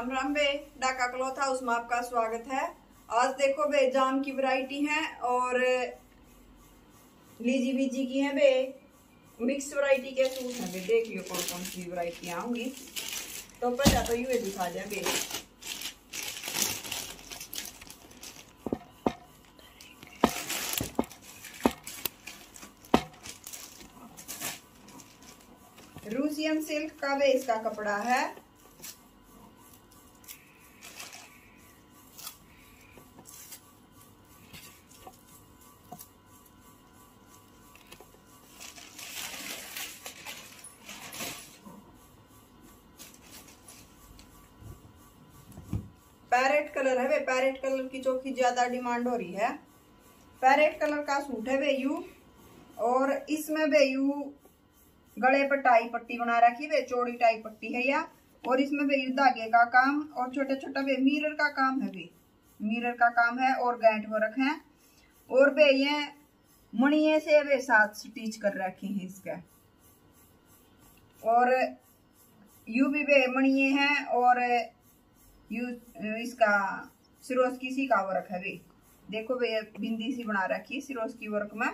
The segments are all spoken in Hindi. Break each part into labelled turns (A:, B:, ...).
A: राम राम बे, डाका क्लॉथ हाउस में आपका स्वागत है। आज देखो बे, जाम की वैरायटी है और लीजी बीजी की है बे। मिक्स वैरायटी के सूट हैं बे, देख लियो कौन कौन सी वैरायटी आऊँगी। तो पहले तो यू दिखा जाए बे। रूसियन सिल्क का बे इसका कपड़ा है। पैरेट कलर है वे, पैरेट कलर की चौकी ज़्यादा डिमांड हो रही है। पैरेट कलर का सूट है वे यू, और इसमें वे यू गले पर टाई पट्टी बना रखी, वे चौड़ी टाई पट्टी है या, और इसमें वे धागे का काम, और छोटे छोटा वे मिरर का काम है वे। मिरर का काम है और गैंट वो रखे हैं, और वे ये मणिये से वे साथ स्टिच कर रखे हैं इसका। और यू भी वे मणिये हैं, और यू इसका सिरोस की सी का वर्क है वे। देखो वे बिंदी सी बना रखी है सिरोस की वर्क में।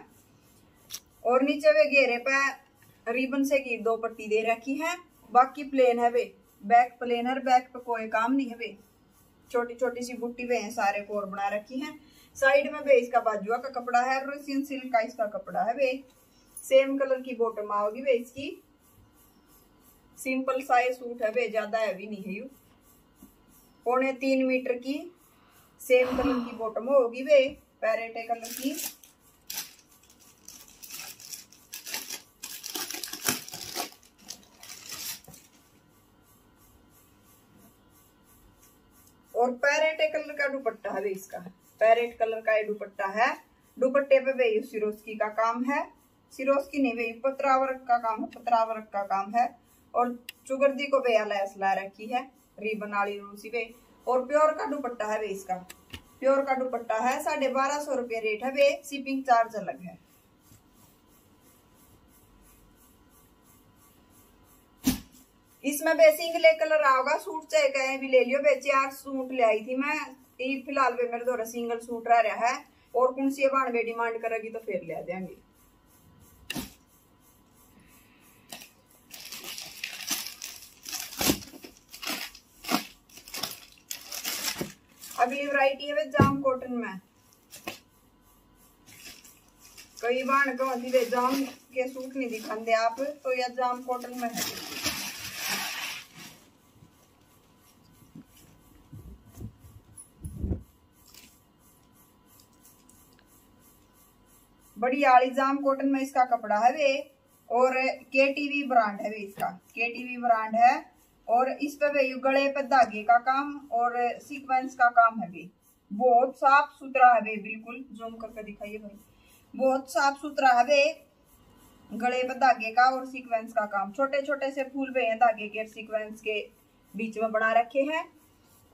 A: और नीचे वे घेरे पे रिबन से की दो पट्टी दे रखी है। बाकी प्लेन है वे। बैक प्लेन है बैक पे कोई काम नहीं है वे। छोटी छोटी सी बुट्टी वे हैं, सारे कोर बना रखी है। साइड में वे इसका बाजुआ का कपड़ा है रसियन सिल्क का इसका कपड़ा है वे। सेम कलर की बॉटम आओगी वे इसकी। सिंपल साइज़ सूट है वे, ज़्यादा हैवी नहीं है यू। पौने तीन मीटर की सेम कलर की बॉटम होगी वे पैरेटे कलर की। और पैरेटे कलर का दुपट्टा है इसका। पैरेट कलर का ये दुपट्टा है। दुपट्टे पे वे सिरोस्की का काम है। सिरोस्की नहीं, वे पत्रावरक का काम है, पत्रावरक का काम है। और चुगर्दी को वे लैस ला रखी है। रिबन वाली रूसी वे और प्योर का दुपट्टा है वे इसका। प्योर का दुपट्टा है, साढ़े बारह सौ रुपये रेट है वे शिपिंग चार्ज अलग है। इसमें बे सिंगले कलर आओगा सूट चाहे कहीं भी ले लियो बे, चार सूट ले आई थी मैं। फ़िलहाल बे मेरे द्वारा सिंगल सूट रह रहा है, और कौन सी बाण बे डिमांड करेगी तो फिर ले देंगे अगली वैरायटी है जाम कॉटन में। कई बार कहती वे जाम के सूट नहीं दिखाते आप तो यह जाम कॉटन में है। बड़ी आली जाम कॉटन में इसका कपड़ा है वे, और के ब्रांड है वे इसका। के ब्रांड है और इस पे वे गले पे धागे का काम और सीक्वेंस का काम है वे बहुत साफ़ सुथरा है वे बिल्कुल, जूम करके दिखाइए भाई। बहुत साफ़ सुथरा है वे गले पे धागे का और सीक्वेंस का काम। छोटे छोटे से फूल वे हैं धागे के सीक्वेंस के बीच में बना रखे हैं।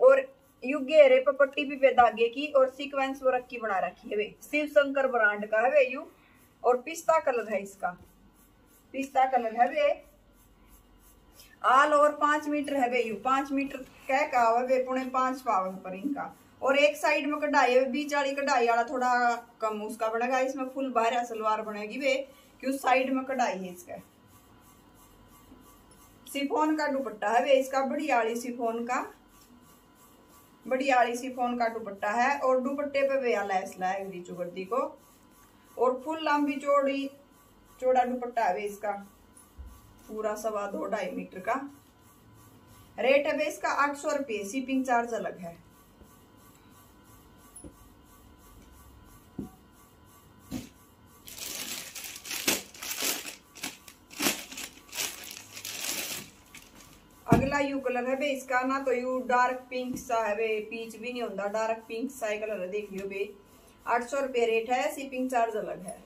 A: और यू घेरे पे पट्टी भी वे धागे की और सीक्वेंस वर्क की बना रखी है वे शिव शंकर ब्रांड का है वे यू। और पिस्ता कलर है इसका। पिस्ता कलर है वे आल ओवर पाँच मीटर है यू, पाँच मीटर कह का वे पुणे पाँच पावन पर इनका। और एक साइड में कढ़ाई है बीच वाली कढ़ाई वाला थोड़ा कम, उसका बनेगा, इसमें फुल बाहर सलवार बनेगी वे, कि उस साइड में कढ़ाई है इसका। सिफोन का दुपट्टा है वे, इसका बड़ी आड़ी सिफोन का बड़ी आड़ी सिफोन का दुपट्टा है, और दुपट्टे पे वे लैस लाएगी चुगर्दी को। और फुल लंबी चौड़ी, चौड़ा दुपट्टा है इसका। पूरा सवा दो ढाई मीटर का। रेट है इसका आठ सौ रुपये शिपिंग चार्ज अलग है। अगला यू कलर है बे इसका, ना तो यू डार्क पिंक सा है बे पीच भी नहीं होता डार्क पिंक सा कलर है, देख लियो बे आठ सौ रुपये रेट है शिपिंग चार्ज अलग है।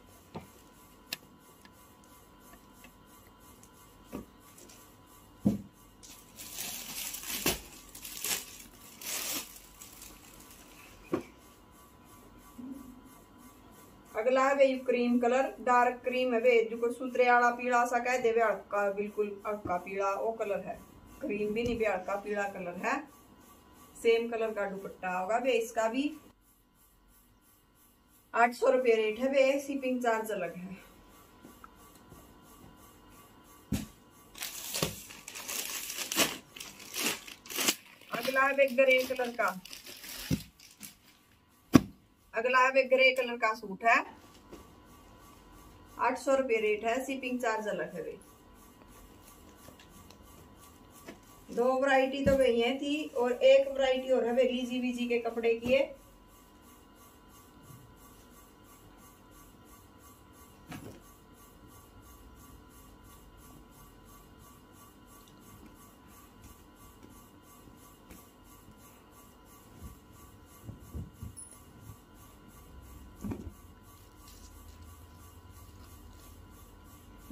A: अगला है वे क्रीम कलर, डार्क क्रीम है वे जो सूत्रे वाला पीला सा कह दे हल्का, बिल्कुल हल्का पीला वो कलर है। क्रीम भी नहीं भी हल्का पीला कलर है। सेम कलर का दुपट्टा होगा वे, इसका भी। आठ सौ रुपये रेट है वे, शिपिंग चार्ज अलग है। अगला है ग्रे कलर का। अगला है ग्रे कलर का सूट है। आठ सौ रुपये रेट है शिपिंग चार्ज अलग है भाई. दो वैरायटी तो वही है थी और एक वैरायटी और है वे लीजी बीजी के कपड़े की है.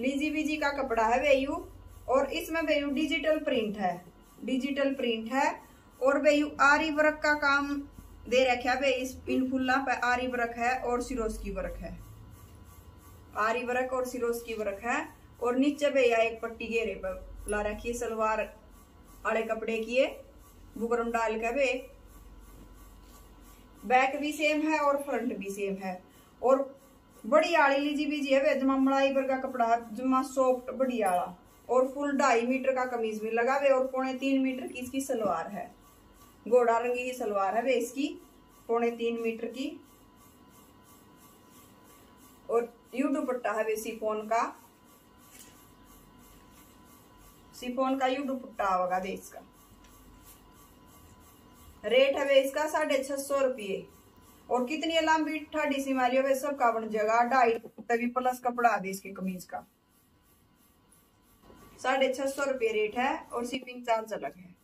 A: लीजी वीजी का कपड़ा है वेयू, और इसमें वेयू डिजिटल प्रिंट है। डिजिटल प्रिंट है, और वेयू आरी वर्क का काम दे रखा है। इस इन फुल्ला पे आरी वर्क है और सिरोस की वर्क है। आरी वर्क और सिरोस की वर्क है, और नीचे भैया एक पट्टी घेरे पर ला रखी है, सलवार आड़े कपड़े की है, बुकरम डाल के वे। बैक भी सेम है और फ्रंट भी सेम है, और बड़ी आली लीजी बीजी है जमा मलाई का कपड़ा जमा सॉफ्ट बड़ी आला और फुल ढाई मीटर का कमीज भी लगा हुए और पौने तीन मीटर की इसकी सलवार है घोड़ा रंगी की सलवार है वे इसकी पौने तीन मीटर की और यू दुपट्टा है वे सिफोन का सिफोन का यू दुपट्टा होगा वे इसका रेट है वे इसका साढ़े छह सौ रुपये और कितनी लंबी ठाडी सी मारी हो सब का बन जाएगा ढाई तभी प्लस कपड़ा दे इसके कमीज का। साढ़े छह सौ रुपये रेट है और शिपिंग चार्ज अलग है।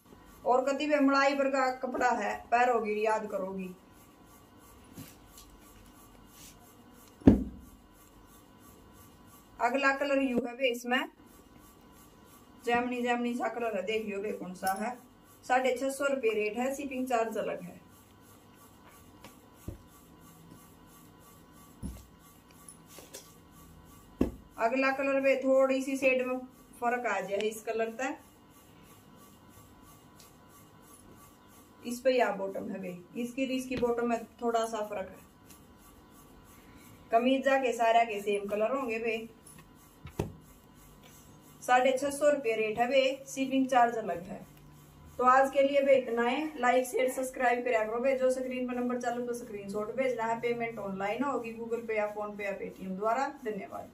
A: और कति भी मड़ाई पर का कपड़ा है, पैरोगी, याद करोगी। अगला कलर यू है वे इसमें। जैमनी जैमनी सा कलर है देख लियो वे कौन सा है। साढ़े छह सौ रुपये रेट है शिपिंग चार्ज अलग है। अगला कलर में थोड़ी सी शेड में फ़र्क आ जाए इस कलर तक इस पे या बॉटम है वे इसकी इसकी बॉटम में थोड़ा सा फ़र्क है। कमीजा के सारा के सेम कलर होंगे वे साढ़े छह सौ रुपये रेट है वे शिपिंग चार्ज अलग है। तो आज के लिए वे इतना है। लाइक शेयर सब्सक्राइब करा करो वे जो स्क्रीन पर नंबर चालू तो स्क्रीन शॉट भेजना है। पेमेंट ऑनलाइन होगी गूगल पे या फ़ोन पे या पेटीएम द्वारा। धन्यवाद।